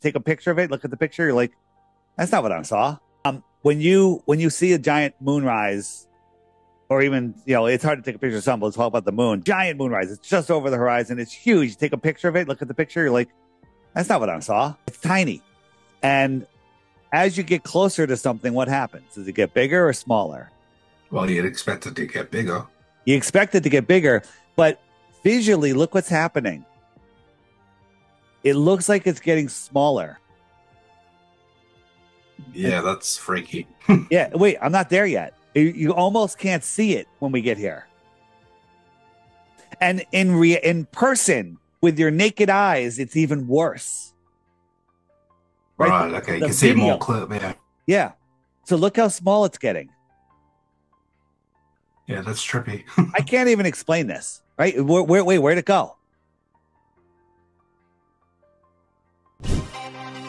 take a picture of it, look at the picture, you're like, that's not what I saw. Um, when you when you see a giant moonrise, or even you know, it's hard to take a picture of something. But let's talk about the moon. Giant moonrise. It's just over the horizon. It's huge. You take a picture of it, look at the picture, you're like, that's not what I saw. It's tiny, and as you get closer to something, what happens? Does it get bigger or smaller? Well, you'd expect it to get bigger. You expect it to get bigger, but visually, look what's happening. It looks like it's getting smaller. Yeah, that's freaky. Yeah, wait, I'm not there yet. You, you almost can't see it when we get here. And in re- in person with your naked eyes, it's even worse. Right. The- okay. You can see it more video- clear. Yeah. Yeah. So look how small it's getting. Yeah, that's trippy. I can't even explain this. Right? Where, where, wait, where'd it go? Thank you.